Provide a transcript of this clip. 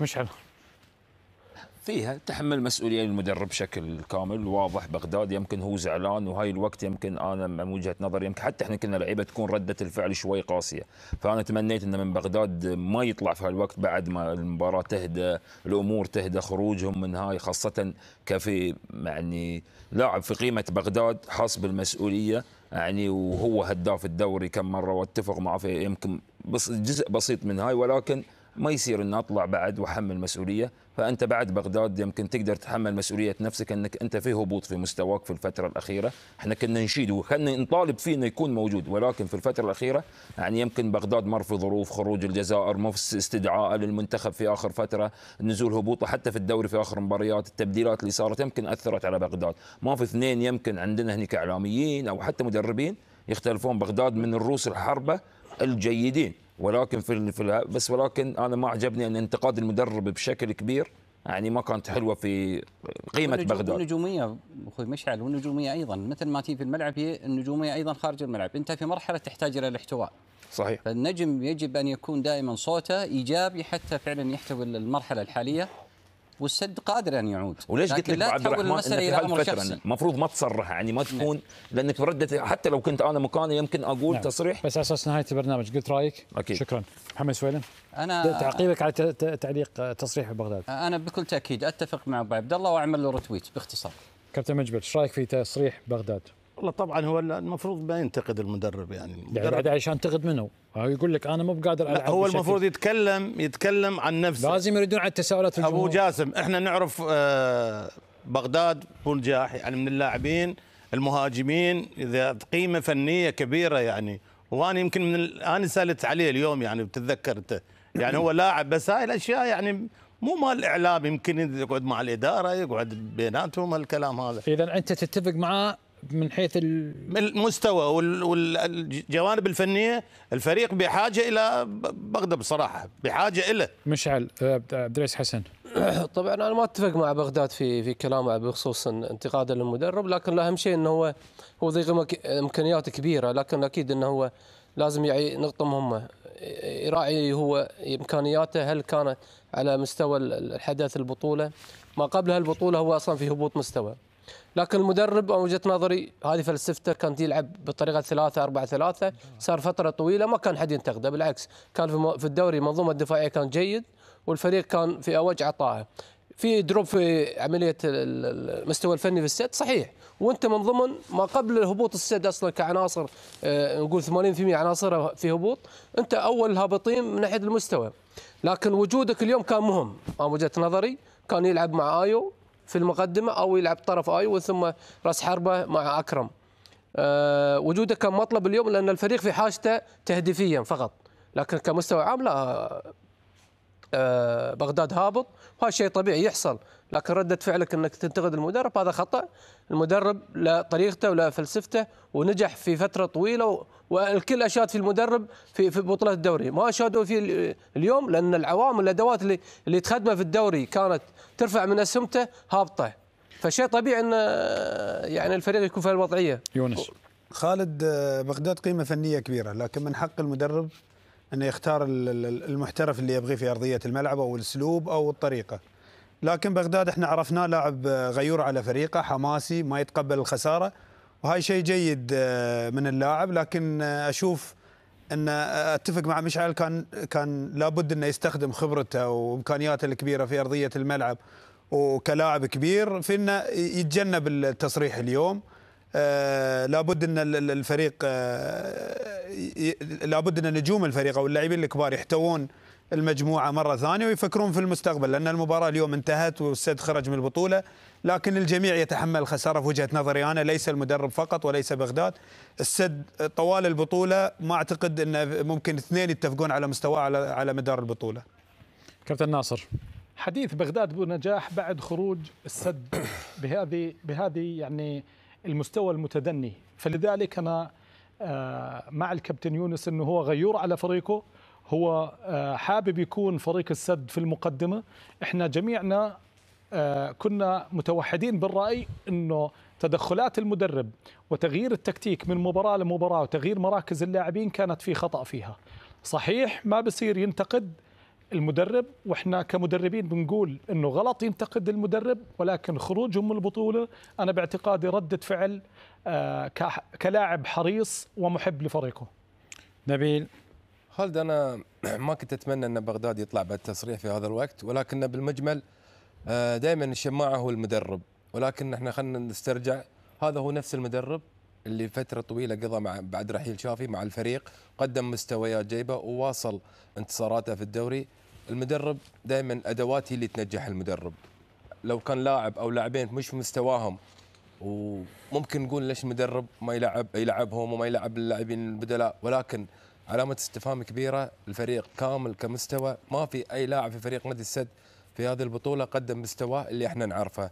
مشعل فيها تحمل مسؤولية المدرب بشكل كامل واضح بغداد يمكن هو زعلان وهاي الوقت يمكن أنا من وجهة نظري يمكن حتى إحنا كنا لعيبة تكون ردة الفعل شوي قاسية. فأنا تمنيت انه من بغداد ما يطلع في هالوقت بعد ما المباراة تهدى الأمور تهدى خروجهم من هاي خاصة كفي يعني لاعب في قيمة بغداد حاس بالمسؤوليه يعني وهو هداف الدوري كم مرة واتفق معه في يمكن بس جزء بسيط من هاي ولكن ما يصير ان أطلع بعد وأحمل مسؤولية؟ فأنت بعد بغداد يمكن تقدر تحمل مسؤولية نفسك إنك أنت في هبوط في مستواك في الفترة الأخيرة. إحنا كنا نشيد وكنا نطالب فيه إنه يكون موجود ولكن في الفترة الأخيرة يعني يمكن بغداد مر في ظروف خروج الجزائر مو استدعاء للمنتخب في آخر فترة نزول هبوطه حتى في الدوري في آخر مباريات التبديلات اللي صارت يمكن أثرت على بغداد. ما في اثنين يمكن عندنا هني كإعلاميين أو حتى مدربين يختلفون بغداد من الروس الحربة الجيدين. ولكن في, في بس ولكن أنا ما عجبني أن انتقاد المدرب بشكل كبير يعني ما كانت حلوة في قيمة بغداد. النجوميه أخوي مشعل والنجومية أيضا مثل ما تي في الملعب هي النجومية أيضا خارج الملعب. أنت في مرحلة تحتاج إلى الاحتواء. صحيح. فالنجم يجب أن يكون دائما صوته إيجابي حتى فعلا يحتوي المرحلة الحالية. والسد قادر أن يعود. وليش قلت لك عبد الرحمن أمر شخصي. المفروض ما تصرح يعني ما تكون لأنك ردت حتى لو كنت أنا مكاني يمكن أقول نعم. تصريح. بس على أساس نهاية البرنامج قلت رأيك؟ أكيد. شكرا. محمد سويلم أنا تعقيبك على تعليق تصريح بغداد أنا بكل تأكيد أتفق مع أبو عبد الله وأعمل له رتويت باختصار. كابتن مجبل إيش رأيك في تصريح بغداد؟ والله طبعا هو المفروض ما ينتقد المدرب يعني. المدرب يعني عشان تنتقد منه. هو يقول لك أنا مو بقادر ألعب هو المفروض يتكلم يتكلم عن نفسه. لازم يردون على التساؤلات أبو جاسم إحنا نعرف آه، بغداد بونجاح يعني من اللاعبين المهاجمين إذا قيمة فنية كبيرة يعني. وأنا يمكن من أنا سألت عليه اليوم يعني بتتذكرته يعني هو لاعب بس هاي الأشياء يعني مو مال الاعلام يمكن يقعد مع الإدارة يقعد بيناتهم الكلام هذا. اذا أنت تتفق معاه من حيث المستوى والجوانب الفنية الفريق بحاجة إلى بغداد بصراحة بحاجة إلى. مشعل آه، عبد العزيز حسن. طبعا أنا ما أتفق مع بغداد في في كلامه بخصوص انتقاده للمدرب لكن الأهم شيء إنه هو هو ذي امكانيات كبيرة لكن أكيد إنه هو لازم يعي نقطة مهمة. يراعي هو إمكانياته هل كانت على مستوى الحدث البطولة. ما قبل هالبطولة هو أصلا في هبوط مستوى. لكن المدرب أو وجهة نظري هذه فلسفته كانت يلعب بطريقة ثلاثة أربعة ثلاثة. صار فترة طويلة ما كان حد ينتقده بالعكس. كان في الدوري المنظومه الدفاعية كان جيد والفريق كان في أوج عطائه. في دروب في عملية المستوى الفني في السد صحيح. وأنت من ضمن ما قبل هبوط السد أصلا كعناصر آه، نقول 80% عناصر في هبوط أنت أول الهابطين من ناحية المستوى. لكن وجودك اليوم كان مهم. أنا وجهة نظري كان يلعب مع آيو في المقدمة أو يلعب طرف ايو ثم رأس حربة مع أكرم. أه وجوده كان مطلب اليوم لأن الفريق في حاجته تهديفيا فقط لكن كمستوى عام لا. بغداد هابط وهذا شيء طبيعي يحصل. لكن ردة فعلك إنك تنتقد المدرب هذا خطأ. المدرب له طريقته وله فلسفته ونجح في فترة طويلة والكل أشاد في المدرب في في بطولة الدوري. ما أشادوا فيه اليوم لأن العوامل الادوات اللي اللي تخدمه في الدوري كانت ترفع من أسهمته هابطة. فشيء طبيعي إن يعني الفريق يكون في الوضعية. يونس. خالد بغداد قيمة فنية كبيرة لكن من حق المدرب انه يختار المحترف اللي يبغيه في أرضية الملعب أو الأسلوب أو الطريقة. لكن بغداد إحنا عرفناه لاعب غيور على فريقه حماسي ما يتقبل الخسارة. وهاي شيء جيد آه، من اللاعب. لكن آه، أشوف أن آه، أتفق مع مشعل كان كان لابد أنه يستخدم خبرته وإمكانياته الكبيرة في أرضية الملعب. وكلاعب كبير في إنه يتجنب التصريح اليوم. لابد إن الفريق آه لابد إن نجوم الفريق أو اللاعبين الكبار يحتوون المجموعة مرة ثانية ويفكرون في المستقبل لأن المباراة اليوم انتهت والسد خرج من البطولة لكن الجميع يتحمل الخساره في وجهة نظري أنا ليس المدرب فقط وليس بغداد. السد طوال البطولة ما أعتقد إن ممكن اثنين يتفقون على مستواه على على مدار البطولة. كابتن ناصر. حديث بغداد بنجاح بعد خروج السد بهذه بهذه يعني المستوى المتدني. فلذلك أنا آه، مع الكابتن يونس إنه هو غيور على فريقه. هو آه، حابب يكون فريق السد في المقدمة. إحنا جميعنا آه، كنا متوحدين بالرأي إنه تدخلات المدرب وتغيير التكتيك من مباراة لمباراة وتغيير مراكز اللاعبين كانت في خطأ فيها. صحيح ما بصير ينتقد المدرب وإحنا كمدربين بنقول إنه غلط ينتقد المدرب ولكن خروجهم من البطولة أنا باعتقادي ردة فعل آه، كلاعب حريص ومحب لفريقه. نبيل. خالد أنا ما كنت أتمنى إن بغداد يطلع بعد تصريح في هذا الوقت ولكن بالمجمل دائما الشماعة هو المدرب ولكن إحنا خلينا نسترجع هذا هو نفس المدرب اللي فترة طويلة قضى مع بعد رحيل شافي مع الفريق قدم مستويات جيده وواصل انتصاراته في الدوري. المدرب دائما ادوات هي اللي تنجح المدرب. لو كان لاعب أو لاعبين مش في مستواهم وممكن نقول ليش المدرب ما يلعب يلعبهم وما يلعب اللاعبين البدلاء. ولكن علامة استفهام كبيرة الفريق كامل كمستوى ما في أي لاعب في فريق نادي السد في هذه البطولة قدم مستواه اللي إحنا نعرفه.